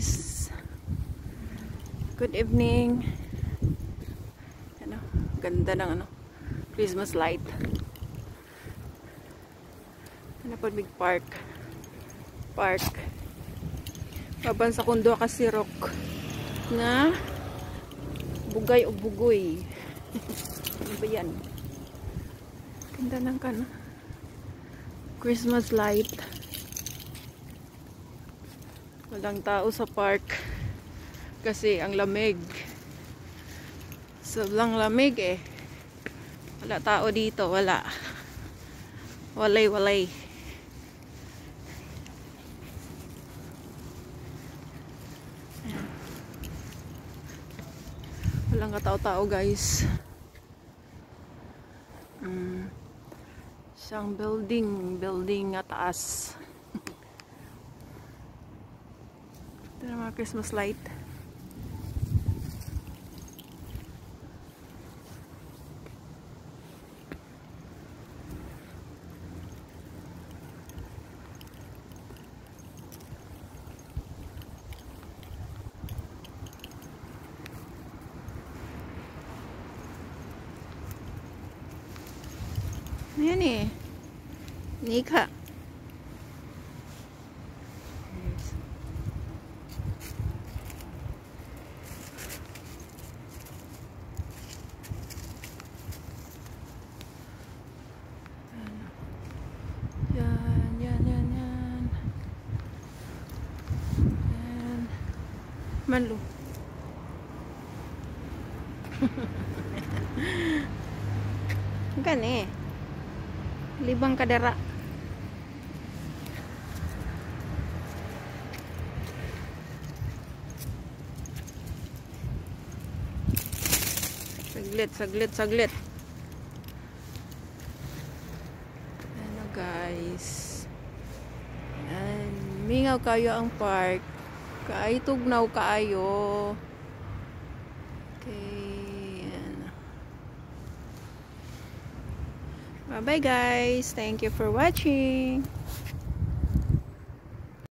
guys. Good evening. Ano, ganda ng ano, Christmas light. Ano pa big park. Park. Paban sa kundo kasi rock na bugay o bugoy. ano ba yan? Ganda ng kan Christmas light. Walang tao sa park kasi ang lamig. Sobrang lamig eh. Wala tao dito, wala. Walay, walay. Walang katao-tao guys. Mm. Isang building, building nga taas. Ito na mga Christmas light. Ayan eh. Nika. Yan, yan, yan, yan. Yan. Manlo. Gani. Libang kadara. Saglit, saglit, saglit. Ano guys. Yan. Mingaw kayo ang park. Kaay tugnaw kaayo. Okay. Yan. Bye bye guys. Thank you for watching.